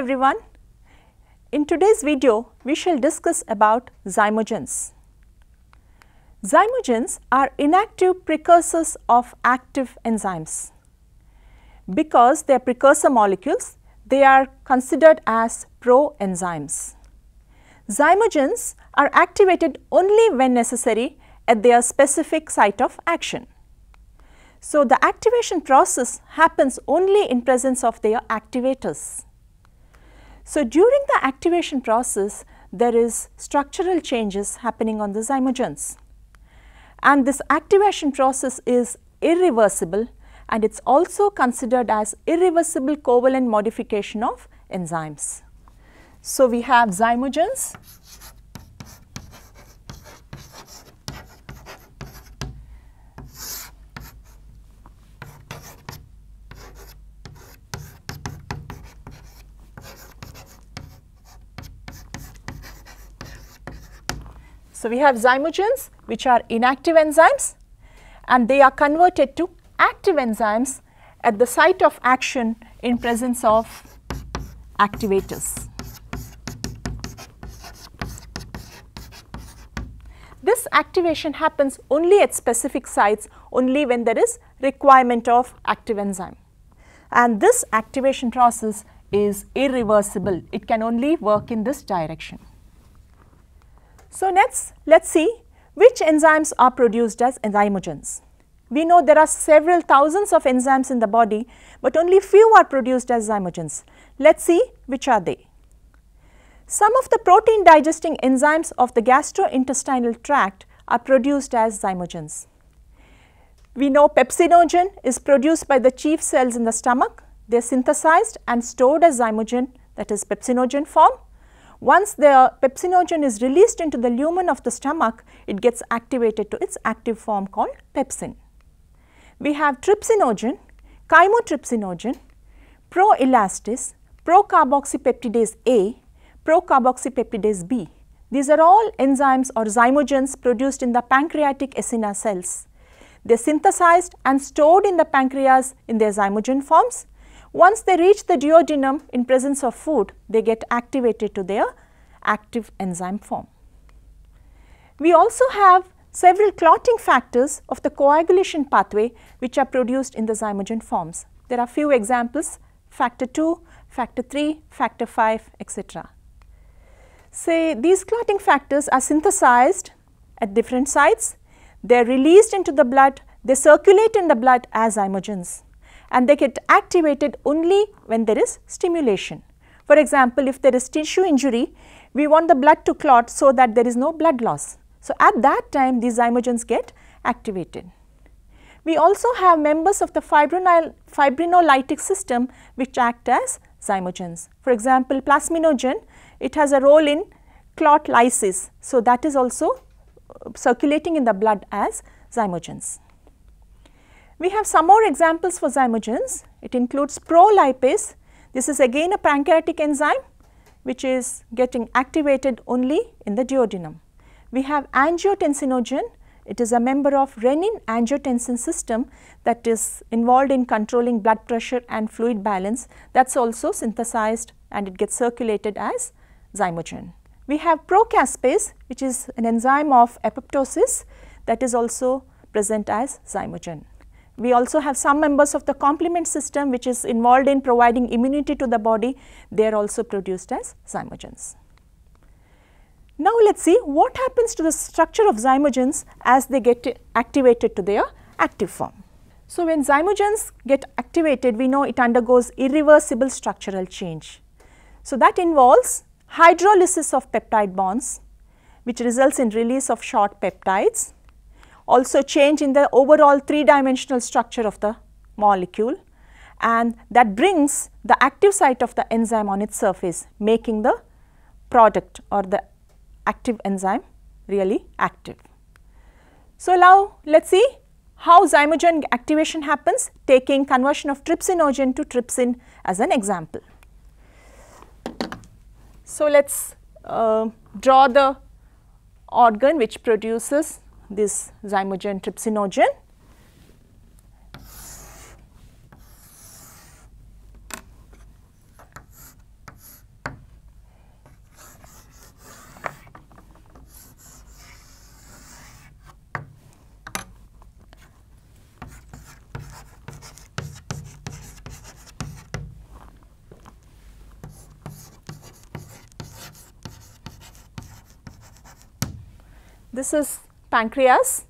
Everyone. In today's video, we shall discuss about zymogens. Zymogens are inactive precursors of active enzymes. Because they are precursor molecules, they are considered as proenzymes. Zymogens are activated only when necessary at their specific site of action. So, the activation process happens only in presence of their activators. So, during the activation process, there is structural changes happening on the zymogens. And this activation process is irreversible and it is also considered as irreversible covalent modification of enzymes. So, we have zymogens So, we have zymogens which are inactive enzymes and they are converted to active enzymes at the site of action in presence of activators. This activation happens only at specific sites only when there is requirement of active enzyme and this activation process is irreversible. It can only work in this direction. So, next let us see which enzymes are produced as zymogens. We know there are several thousands of enzymes in the body, but only few are produced as zymogens. Let us see which are they. Some of the protein digesting enzymes of the gastrointestinal tract are produced as zymogens. We know pepsinogen is produced by the chief cells in the stomach. They are synthesized and stored as zymogen that is pepsinogen form once the pepsinogen is released into the lumen of the stomach, it gets activated to its active form called pepsin. We have trypsinogen, chymotrypsinogen, proelastase, procarboxypeptidase A, procarboxypeptidase B. These are all enzymes or zymogens produced in the pancreatic acinar cells. They are synthesized and stored in the pancreas in their zymogen forms once they reach the duodenum in presence of food, they get activated to their active enzyme form. We also have several clotting factors of the coagulation pathway which are produced in the zymogen forms. There are few examples factor 2, factor 3, factor 5 etc. Say these clotting factors are synthesized at different sites, they are released into the blood, they circulate in the blood as zymogens and they get activated only when there is stimulation. For example, if there is tissue injury, we want the blood to clot so that there is no blood loss. So, at that time these zymogens get activated. We also have members of the fibrinolytic system which act as zymogens. For example, plasminogen, it has a role in clot lysis. So, that is also circulating in the blood as zymogens. We have some more examples for zymogens. It includes prolipase. This is again a pancreatic enzyme which is getting activated only in the duodenum. We have angiotensinogen. It is a member of renin-angiotensin system that is involved in controlling blood pressure and fluid balance. That is also synthesized and it gets circulated as zymogen. We have procaspase which is an enzyme of apoptosis that is also present as zymogen. We also have some members of the complement system which is involved in providing immunity to the body, they are also produced as zymogens. Now, let us see what happens to the structure of zymogens as they get activated to their active form. So, when zymogens get activated, we know it undergoes irreversible structural change. So, that involves hydrolysis of peptide bonds, which results in release of short peptides also change in the overall three dimensional structure of the molecule and that brings the active site of the enzyme on its surface making the product or the active enzyme really active. So, now let us see how zymogen activation happens taking conversion of trypsinogen to trypsin as an example. So, let us uh, draw the organ which produces this zymogen trypsinogen. This is pancreas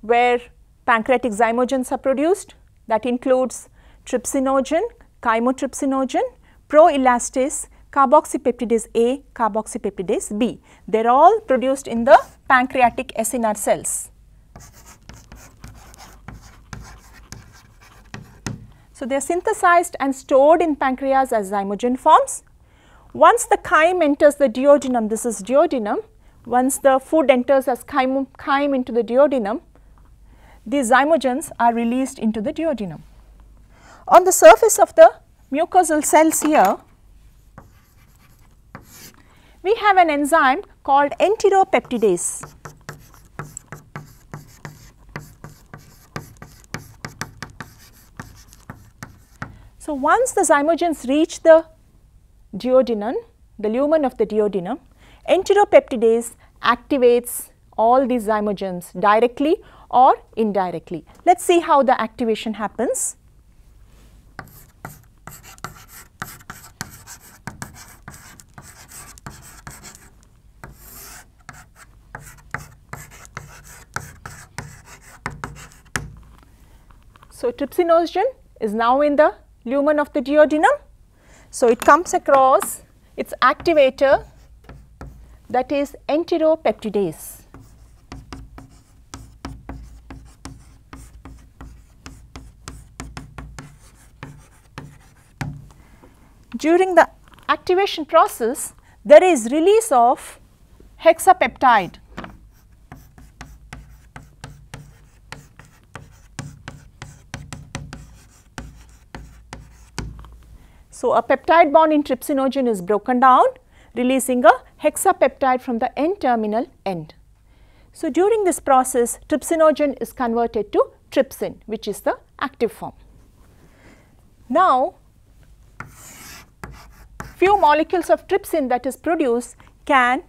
where pancreatic zymogens are produced that includes trypsinogen, chymotrypsinogen, proelastase, carboxypeptidase A, carboxypeptidase B. They are all produced in the pancreatic acinar cells. So, they are synthesized and stored in pancreas as zymogen forms. Once the chyme enters the duodenum, this is duodenum, once the food enters as chyme, chyme into the duodenum, these zymogens are released into the duodenum. On the surface of the mucosal cells here, we have an enzyme called enteropeptidase. So, once the zymogens reach the duodenum, the lumen of the duodenum, enteropeptidase activates all these zymogens directly or indirectly. Let us see how the activation happens. So, trypsinogen is now in the lumen of the duodenum. So, it comes across its activator that is enteropeptidase. During the activation process, there is release of hexapeptide. So, a peptide bond in trypsinogen is broken down releasing a hexapeptide from the N terminal end. So, during this process trypsinogen is converted to trypsin which is the active form. Now, few molecules of trypsin that is produced can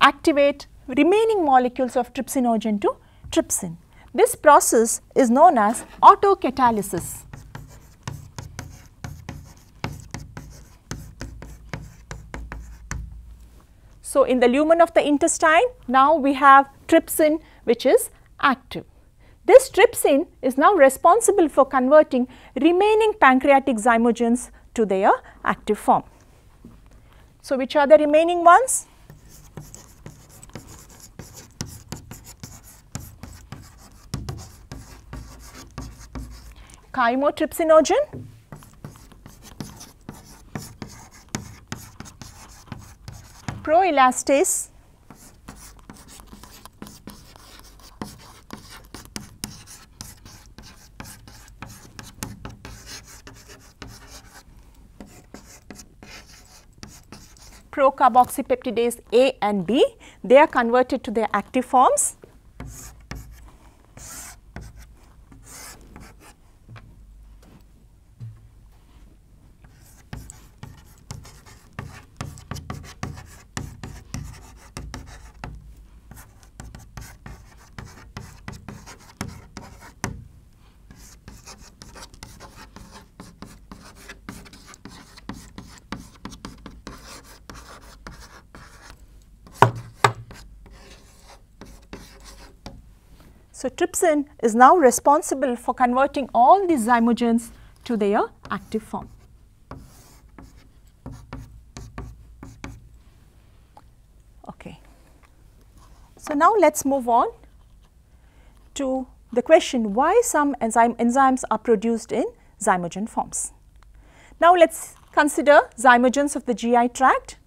activate remaining molecules of trypsinogen to trypsin. This process is known as autocatalysis. So, in the lumen of the intestine now we have trypsin which is active. This trypsin is now responsible for converting remaining pancreatic zymogens to their active form. So, which are the remaining ones? Chymotrypsinogen, proelastase procarboxypeptidase A and B, they are converted to their active forms So, trypsin is now responsible for converting all these zymogens to their active form. Okay. So, now let us move on to the question why some enzyme enzymes are produced in zymogen forms. Now, let us consider zymogens of the GI tract.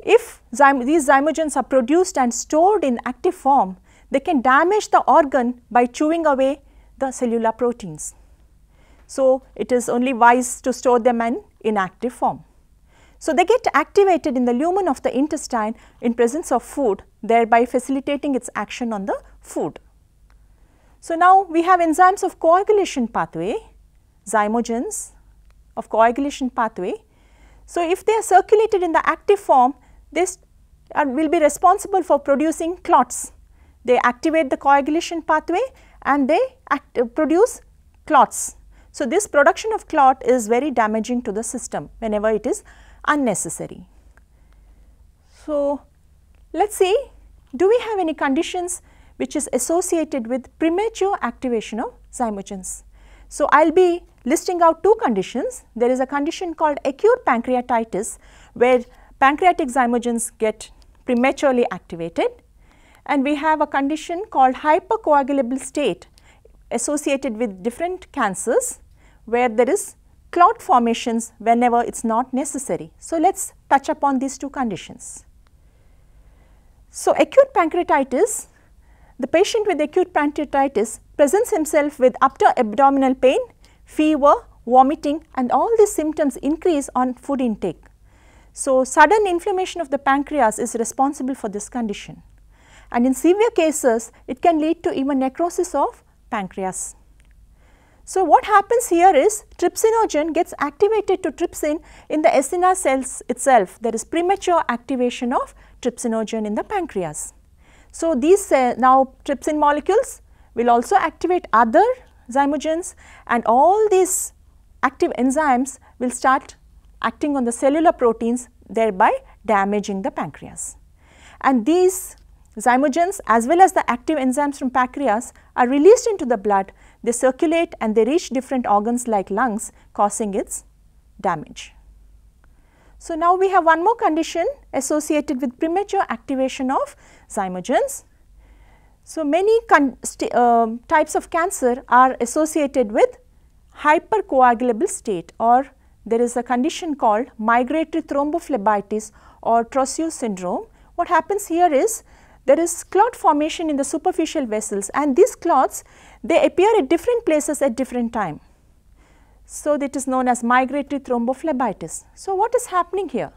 If these zymogens are produced and stored in active form, they can damage the organ by chewing away the cellular proteins. So, it is only wise to store them in inactive form. So, they get activated in the lumen of the intestine in presence of food thereby facilitating its action on the food. So, now we have enzymes of coagulation pathway, zymogens of coagulation pathway. So, if they are circulated in the active form, this uh, will be responsible for producing clots. They activate the coagulation pathway and they produce clots. So, this production of clot is very damaging to the system whenever it is unnecessary. So, let us see do we have any conditions which is associated with premature activation of zymogens. So, I will be listing out two conditions. There is a condition called acute pancreatitis where pancreatic zymogens get prematurely activated and we have a condition called hypercoagulable state associated with different cancers where there is clot formations whenever it is not necessary. So, let us touch upon these two conditions. So, acute pancreatitis, the patient with acute pancreatitis presents himself with upper abdominal pain, fever, vomiting and all these symptoms increase on food intake. So, sudden inflammation of the pancreas is responsible for this condition and in severe cases it can lead to even necrosis of pancreas. So, what happens here is trypsinogen gets activated to trypsin in the acinar cells itself. There is premature activation of trypsinogen in the pancreas. So, these uh, now trypsin molecules will also activate other zymogens and all these active enzymes will start acting on the cellular proteins thereby damaging the pancreas. And these zymogens as well as the active enzymes from pancreas are released into the blood they circulate and they reach different organs like lungs causing its damage. So, now we have one more condition associated with premature activation of zymogens. So, many uh, types of cancer are associated with hypercoagulable state or there is a condition called migratory thrombophlebitis or Trousseau syndrome. What happens here is there is clot formation in the superficial vessels and these clots they appear at different places at different time. So, that is known as migratory thrombophlebitis. So, what is happening here?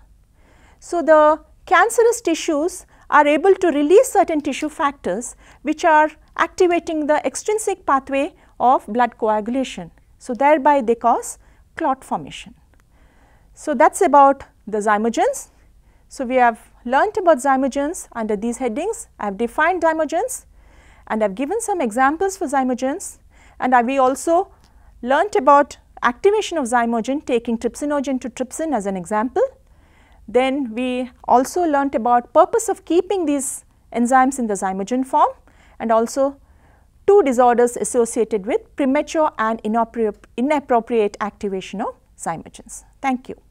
So, the cancerous tissues are able to release certain tissue factors which are activating the extrinsic pathway of blood coagulation. So, thereby they cause clot formation. So, that is about the zymogens. So, we have learnt about zymogens under these headings. I have defined zymogens and I have given some examples for zymogens and I, we also learnt about activation of zymogen taking trypsinogen to trypsin as an example. Then we also learnt about purpose of keeping these enzymes in the zymogen form and also two disorders associated with premature and inappropriate activation of zymogens. Thank you.